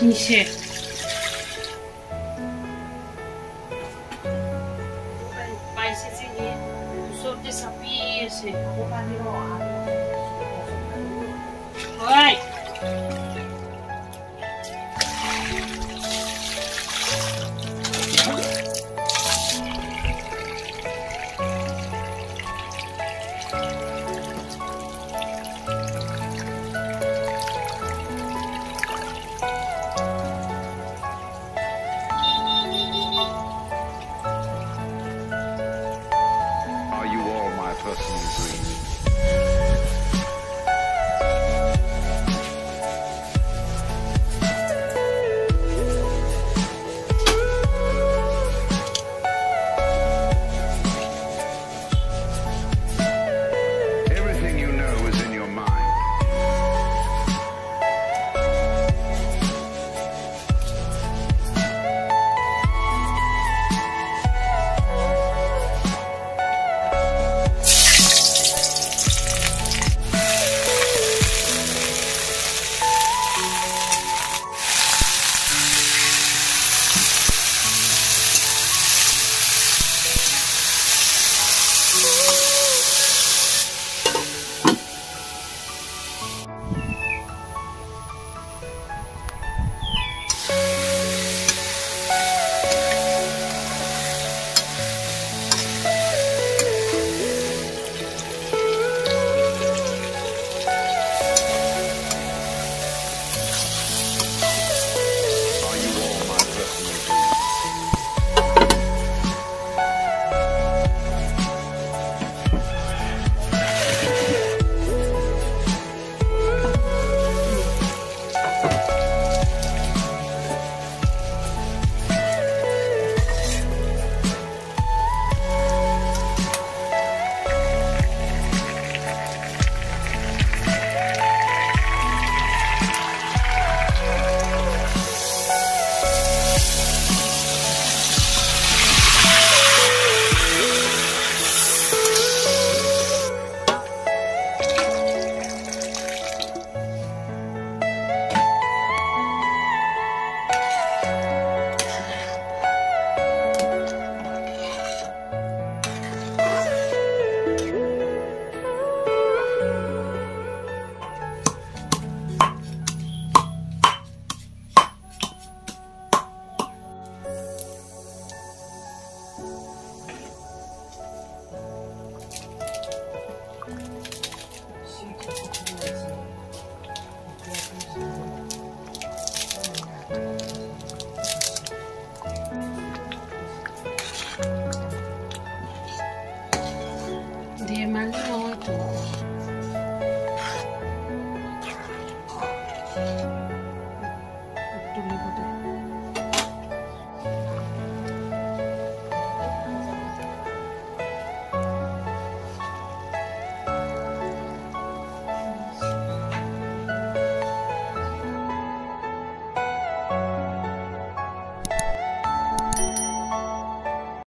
Michel. Paese segni, sorte sapie, se, come fanno a... Vai! Dear my Lord.